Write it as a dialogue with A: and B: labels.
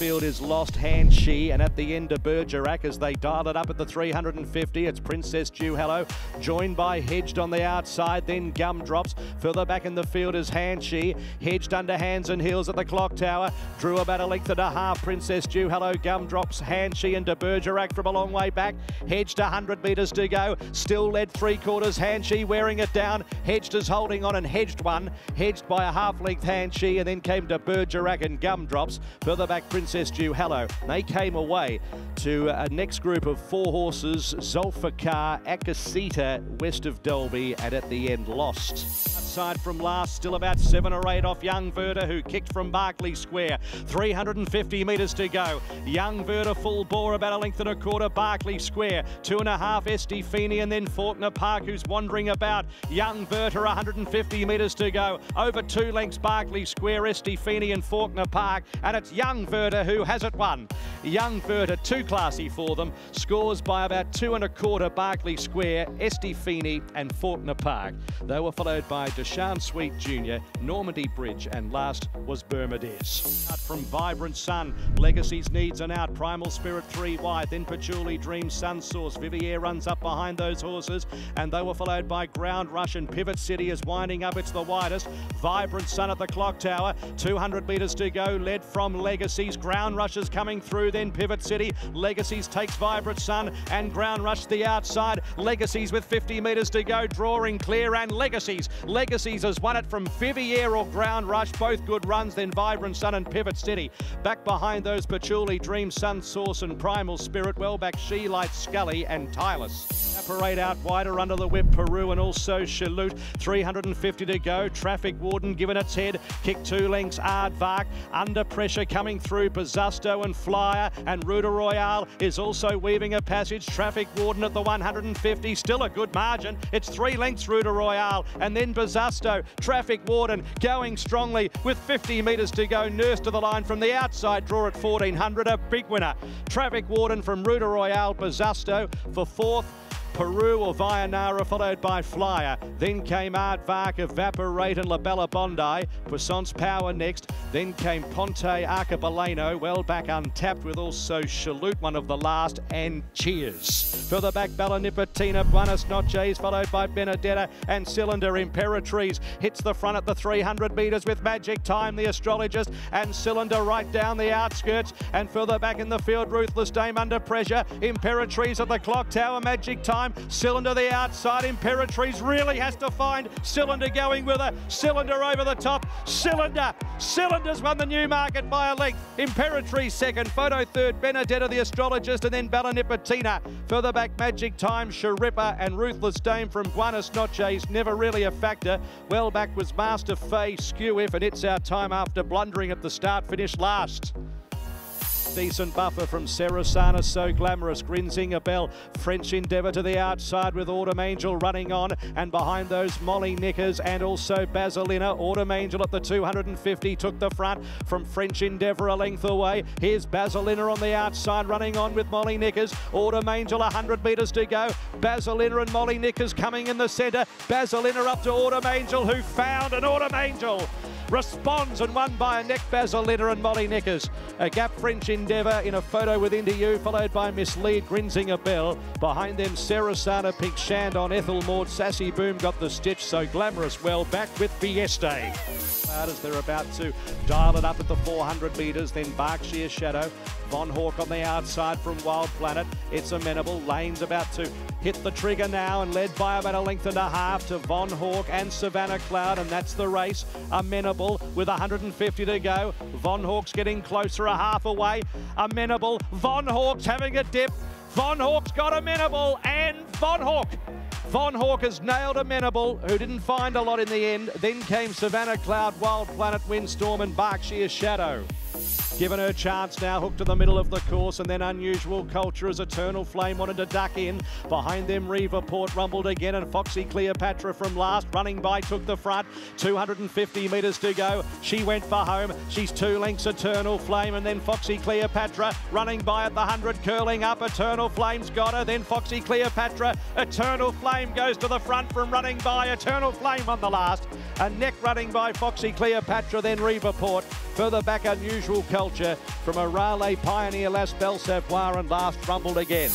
A: field is Lost Hand She, and at the end of Bergerac as they dial it up at the 350. It's Princess Dew Hello, joined by Hedged on the outside, then Gumdrops. Further back in the field is Hand She, Hedged under hands and heels at the clock tower. Drew about a length and a half. Princess Dew Hello, Gumdrops, Hand She into Bergerac from a long way back. Hedged 100 metres to go, still led three quarters. Hand She wearing it down. Hedged is holding on and Hedged one. Hedged by a half length Hand She, and then came to Bergerac and Gumdrops. Further back, Princess Dew Hello. They came away to uh, a next group of four horses, Zulfikar, Akasita, west of Dalby, and at the end lost. Outside from last, still about seven or eight off Young Verda, who kicked from Berkeley Square. 350 metres to go. Young Verda full bore, about a length and a quarter, Berkeley Square. Two and a half, Esty Feeney, and then Faulkner Park, who's wandering about. Young Verda, 150 metres to go. Over two lengths, Berkeley Square, Esty Feeney and Faulkner Park, and it's Young Verda who has it won. Young Verda, too classy for them, scores by about two and a quarter, Berkeley Square, Esty Feeney and Faulkner Park. They were followed by Deshaun Sweet Jr., Normandy Bridge, and last was Bermudez. From Vibrant Sun, Legacy's needs an out, Primal Spirit 3 wide, then Patchouli Dream, Sun Source, Vivier runs up behind those horses, and they were followed by Ground Rush and Pivot City is winding up, it's the widest. Vibrant Sun at the clock tower, 200 metres to go, led from Legacy's, Ground Rush is coming through, then Pivot City, Legacy's takes Vibrant Sun, and Ground Rush the outside, Legacy's with 50 metres to go, drawing clear, and Legacy's, Legacy's has won it from Vivier or Ground Rush, both good runs, then Vibrant Sun and Pivot City. Back behind those Patchouli, Dream, Sun Source and Primal Spirit, well back She Light, Scully and Tylus. Parade out wider under the whip, Peru and also Chalut. 350 to go. Traffic Warden given its head. Kick two lengths, Aardvark. Under pressure coming through, Bizzusto and Flyer. And Ruta Royale is also weaving a passage. Traffic Warden at the 150. Still a good margin. It's three lengths, Ruta Royale. And then Bizzusto. Traffic Warden going strongly with 50 metres to go. Nurse to the line from the outside. Draw at 1400. A big winner. Traffic Warden from Ruta Royale. Bizzusto for fourth. Peru or Vianara, followed by Flyer. Then came Aardvark, Evaporate and Labella Bondi. Poisson's Power next. Then came Ponte Archipelano, well back untapped with also Chalut, one of the last, and Cheers. Further back, Bella Nipotina, Buenos Noches, followed by Benedetta and Cylinder Imperatriz. Hits the front at the 300 metres with Magic Time, the astrologist, and Cylinder right down the outskirts. And further back in the field, Ruthless Dame under pressure. Imperatriz at the clock tower, Magic Time time. Cylinder the outside. Imperatriz really has to find Cylinder going with her. Cylinder over the top. Cylinder. Cylinder's won the Newmarket by a length. Imperatriz second. Photo third. Benedetta the astrologist and then Bella Nipotina. Further back Magic Time, Sharippa and Ruthless Dame from Buenos Noches. Never really a factor. Well back was Master Fay Skew if and it's our time after blundering at the start. Finished last. Decent buffer from Sarasana, so glamorous. Grinzinger Bell, French Endeavour to the outside with Autumn Angel running on. And behind those, Molly Knickers and also Basilina. Autumn Angel at the 250 took the front from French Endeavour a length away. Here's Basilina on the outside running on with Molly Knickers. Autumn Angel 100 metres to go. Basilina and Molly Knickers coming in the centre. Basilina up to Autumn Angel who found an Autumn Angel responds and won by a neck Basilina and Molly Knickers. A gap French endeavour in a photo with Into You, followed by Miss Lead, Grinzinger Bell. Behind them, Sarasana, Pink Shand on Ethel Maud, Sassy Boom got the stitch, so glamorous well back with Fiesta. As they're about to dial it up at the 400 metres, then Berkshire Shadow, Von Hawk on the outside from Wild Planet. It's amenable. Lane's about to hit the trigger now and led by about a length and a half to Von Hawk and Savannah Cloud, and that's the race. Amenable with 150 to go. Von Hawk's getting closer, a half away. Amenable. Von Hawk's having a dip. Von Hawk's got a Amenable and Von Hawk Von Hawk has nailed a Amenable, who didn't find a lot in the end. Then came Savannah Cloud, Wild Planet, Windstorm and Berkshire Shadow. Given her chance now, hooked to the middle of the course, and then Unusual Culture as Eternal Flame wanted to duck in. Behind them, Reva Port rumbled again, and Foxy Cleopatra from last, running by, took the front. 250 metres to go. She went for home. She's two lengths Eternal Flame, and then Foxy Cleopatra running by at the 100, curling up. Eternal Flame's got her, then Foxy Cleopatra. Eternal Flame goes to the front from running by. Eternal Flame on the last. A neck running by Foxy Cleopatra, then Reva Port. Further back, Unusual Culture from a Raleigh Pioneer Las Belle Savoir and last rumbled again.